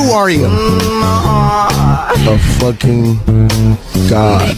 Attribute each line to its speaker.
Speaker 1: Who are you? A fucking god.